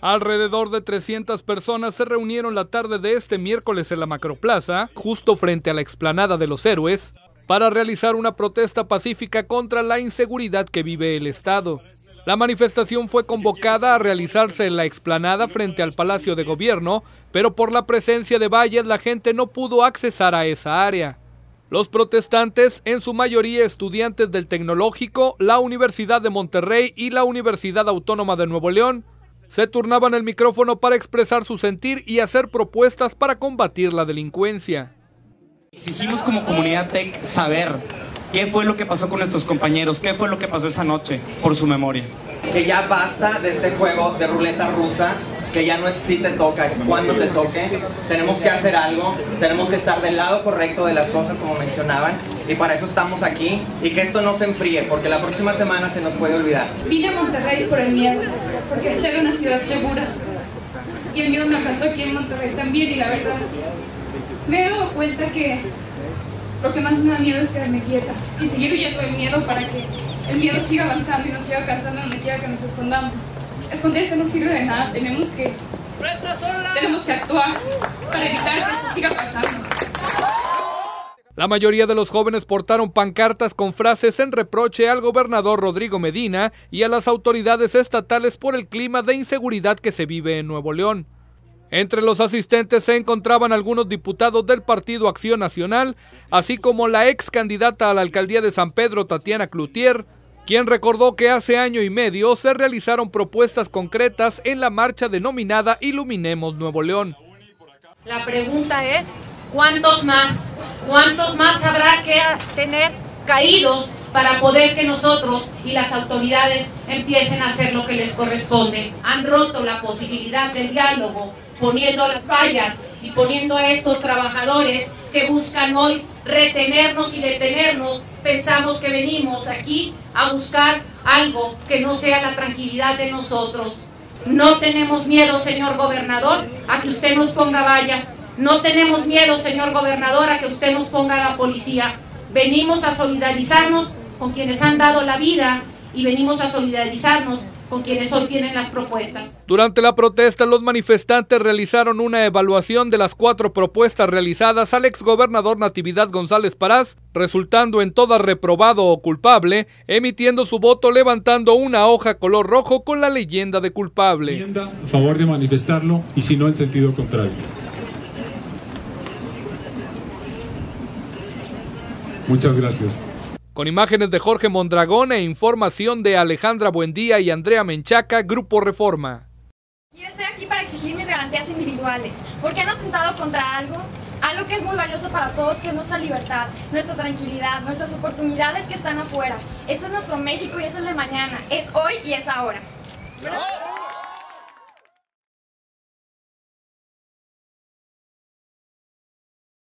Alrededor de 300 personas se reunieron la tarde de este miércoles en la Macroplaza, justo frente a la explanada de los héroes, para realizar una protesta pacífica contra la inseguridad que vive el Estado. La manifestación fue convocada a realizarse en la explanada frente al Palacio de Gobierno, pero por la presencia de valles la gente no pudo accesar a esa área. Los protestantes, en su mayoría estudiantes del Tecnológico, la Universidad de Monterrey y la Universidad Autónoma de Nuevo León, se turnaban el micrófono para expresar su sentir y hacer propuestas para combatir la delincuencia. Exigimos como comunidad TEC saber qué fue lo que pasó con nuestros compañeros, qué fue lo que pasó esa noche por su memoria. Que ya basta de este juego de ruleta rusa que ya no es si te toca, es cuando te toque. Tenemos que hacer algo, tenemos que estar del lado correcto de las cosas como mencionaban y para eso estamos aquí y que esto no se enfríe porque la próxima semana se nos puede olvidar. Vine a Monterrey por el miedo, porque una ciudad segura. Y el miedo me pasó aquí en Monterrey también y la verdad me he dado cuenta que lo que más me da miedo es quedarme quieta. Y seguir huyendo del miedo para que el miedo siga avanzando y nos siga alcanzando donde quiera que nos escondamos. Esconderse no sirve de nada, tenemos que, tenemos que actuar para evitar que esto siga pasando. La mayoría de los jóvenes portaron pancartas con frases en reproche al gobernador Rodrigo Medina y a las autoridades estatales por el clima de inseguridad que se vive en Nuevo León. Entre los asistentes se encontraban algunos diputados del Partido Acción Nacional, así como la ex candidata a la alcaldía de San Pedro, Tatiana Cloutier, quien recordó que hace año y medio se realizaron propuestas concretas en la marcha denominada Iluminemos Nuevo León. La pregunta es, ¿cuántos más? ¿Cuántos más habrá que tener caídos para poder que nosotros y las autoridades empiecen a hacer lo que les corresponde? Han roto la posibilidad del diálogo, poniendo las fallas y poniendo a estos trabajadores que buscan hoy retenernos y detenernos, pensamos que venimos aquí a buscar algo que no sea la tranquilidad de nosotros. No tenemos miedo, señor gobernador, a que usted nos ponga vallas. No tenemos miedo, señor gobernador, a que usted nos ponga la policía. Venimos a solidarizarnos con quienes han dado la vida y venimos a solidarizarnos con quienes hoy tienen las propuestas. Durante la protesta, los manifestantes realizaron una evaluación de las cuatro propuestas realizadas al exgobernador Natividad González Parás, resultando en todas reprobado o culpable, emitiendo su voto levantando una hoja color rojo con la leyenda de culpable. A favor de manifestarlo y si no en sentido contrario. Muchas gracias. Con imágenes de Jorge Mondragón e información de Alejandra Buendía y Andrea Menchaca, Grupo Reforma. Yo estoy aquí para exigir mis garantías individuales, porque han atentado contra algo, algo que es muy valioso para todos, que es nuestra libertad, nuestra tranquilidad, nuestras oportunidades que están afuera. Este es nuestro México y es el de mañana, es hoy y es ahora.